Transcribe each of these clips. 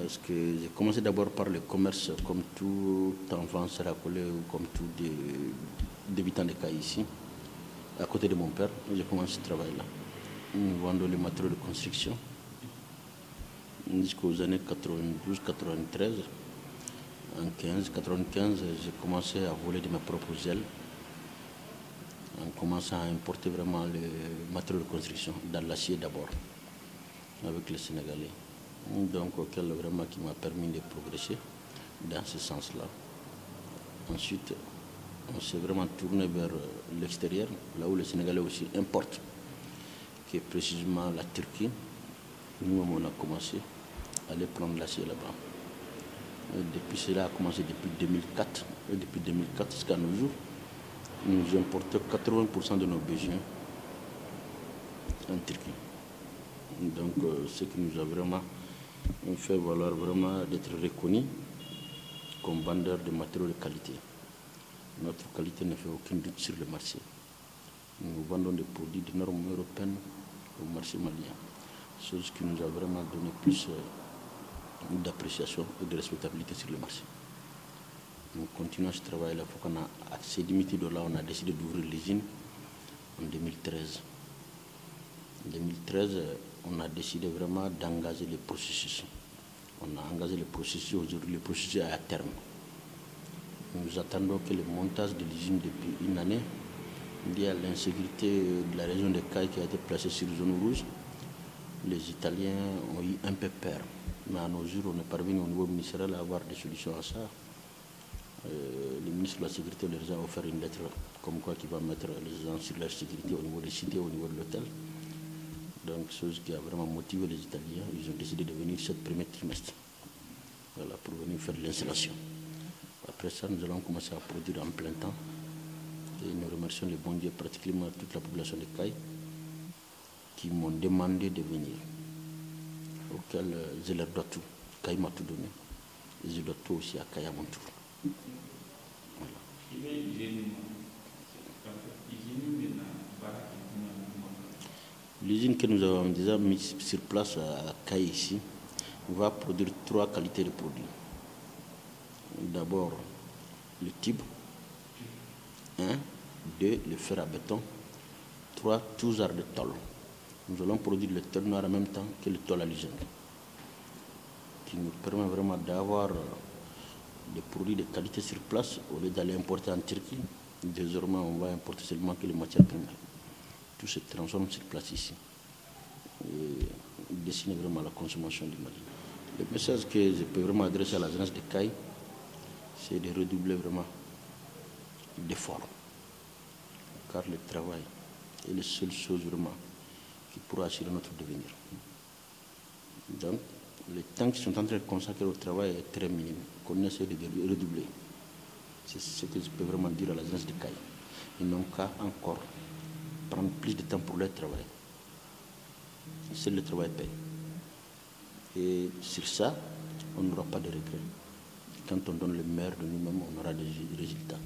Parce que j'ai commencé d'abord par le commerce, comme tout enfant seracolé ou comme tout débutant de cas ici. À côté de mon père, j'ai commencé ce travail-là. Nous vendons les matériaux de construction jusqu'aux années 92-93. En 15, 95, j'ai commencé à voler de mes propres ailes en commençant à importer vraiment les matériaux de construction, dans l'acier d'abord, avec les Sénégalais. Donc, auquel vraiment qui m'a permis de progresser dans ce sens-là. Ensuite, on s'est vraiment tourné vers l'extérieur, là où les Sénégalais aussi importent, qui est précisément la Turquie. Nous, on a commencé à aller prendre l'acier là-bas. Depuis cela a commencé depuis 2004. Et depuis 2004 jusqu'à nos jours, nous importons 80% de nos besoins en Turquie. Donc, ce qui nous a vraiment fait valoir vraiment d'être reconnus comme vendeurs de matériaux de qualité. Notre qualité ne fait aucun doute sur le marché. Nous vendons des produits de normes européennes au marché malien, chose qui nous a vraiment donné plus d'appréciation et de respectabilité sur le marché. Nous continuons ce travail-là. Qu'on a assez limité de là, on a décidé d'ouvrir l'usine en 2013. En 2013, on a décidé vraiment d'engager les processus. On a engagé les processus aujourd'hui, le processus à terme. Nous attendons que le montage de l'usine depuis une année, lié à l'insécurité de la région de Caille qui a été placée sur zone rouge, les Italiens ont eu un peu peur. Mais à nos jours, on est parvenu au niveau ministériel à avoir des solutions à ça. le ministre de la Sécurité leur a offert une lettre comme quoi qui va mettre les gens sur leur sécurité au niveau des cités, au niveau de l'hôtel. Donc, chose qui a vraiment motivé les Italiens. Ils ont décidé de venir ce premier trimestre voilà, pour venir faire l'installation. Après ça, nous allons commencer à produire en plein temps. Et nous remercions les bons dieux, particulièrement toute la population de Caille, qui m'ont demandé de venir. Auquel je leur dois tout. Caille m'a tout donné. Et je dois tout aussi à Caille à mon tour. Voilà. L'usine que nous avons déjà mise sur place à Caille ici va produire trois qualités de produits. D'abord, le type. Un, deux, le fer à béton. Trois, tous arts de tôle. Nous allons produire le tôle noir en même temps que le tôle à l'usine. Qui nous permet vraiment d'avoir des produits de qualité sur place au lieu d'aller importer en Turquie. Désormais, on va importer seulement que les matières premières. Tout se transforme sur place ici. Et dessiner vraiment la consommation du Mali. Le message que je peux vraiment adresser à la jeunesse de Caille, c'est de redoubler vraiment d'efforts. Car le travail est la seule chose vraiment qui pourra assurer notre devenir. Donc, le temps qu'ils sont en train de consacrer au travail est très minime, qu'on essaie de redoubler. C'est ce que je peux vraiment dire à la jeunesse de Caille. Ils n'ont qu'à encore prendre plus de temps pour leur travail. C'est le travail paye. Et sur ça, on n'aura pas de regrets. Quand on donne le meilleur de nous-mêmes, on aura des résultats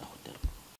à haut terme.